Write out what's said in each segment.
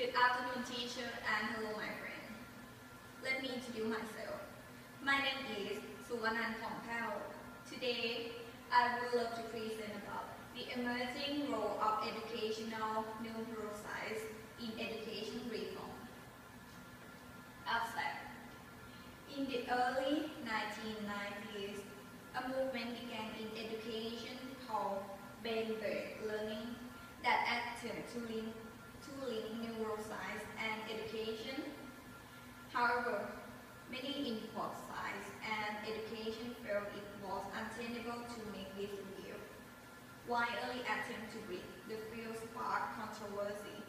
Good afternoon, teacher, and hello, my friend. Let me introduce myself. My name is Suwanan Phongphaeo. Today, I would love to present about the emerging role of educational neuroscience in education reform. Abstract. In the early 1990s, a movement began in education called brain-based learning that attempted to link, link neuroscience and education. However, many in both science and education felt it was untenable to make this real. While early attempts to bring the field sparked controversy,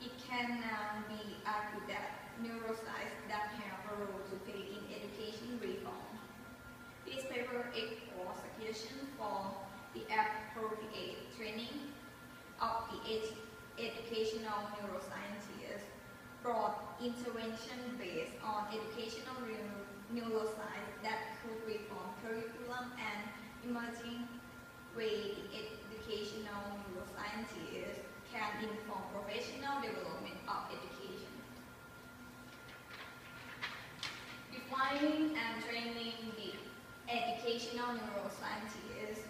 it can now be argued that neuroscience does have a role to play in education reform. This paper explores suggestions for the appropriate training of the ed educational neuroscientists, broad intervention based on educational neuroscience that could reform curriculum and emerging way educational neuroscientists can inform professional development of education. Defining and training the educational neuroscientists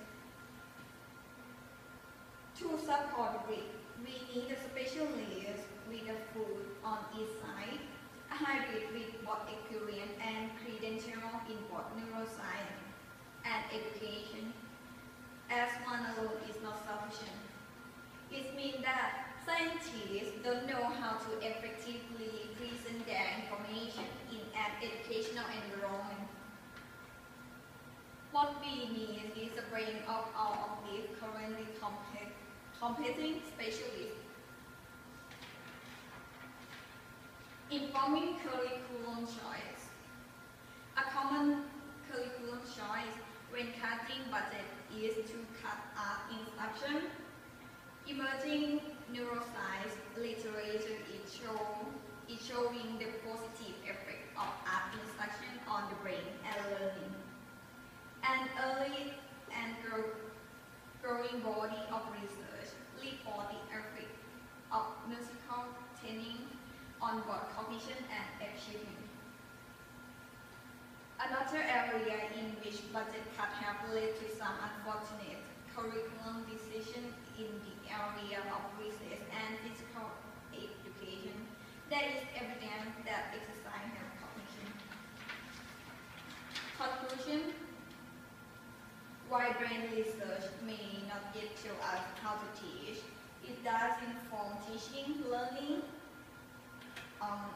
to support the we need a special layers with a food on each side, a hybrid with both experience and credential in both neuroscience and education, as one alone is not sufficient. It means that scientists don't know how to effectively present their information in an educational environment. Competing specialists. Informing curriculum choice. A common curriculum choice when cutting budget is to cut art instruction. Emerging neuroscience literature is, show, is showing the positive effect of art instruction on the brain and learning. An early and growing body of research for the effect of musical training on board cognition and achievement. Another area in which budget cuts have led to some unfortunate curriculum decisions in the area of research and physical education, there is evidence that exercise helps cognition. Conclusion? While brain research may not yet tell us how to teach, it does inform teaching, learning, um,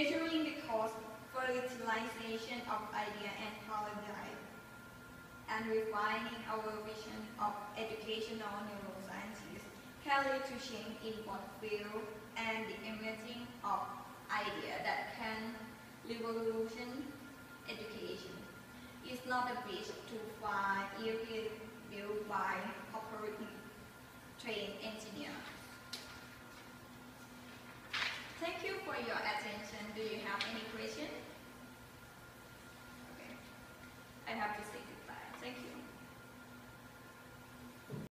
nurturing the course fertilization of idea and paradigm, and refining our vision of educational neurosciences can to change in both field and the emerging of idea that can revolution education is not a bridge to far if built by operating trained engineer. your attention. Do you have any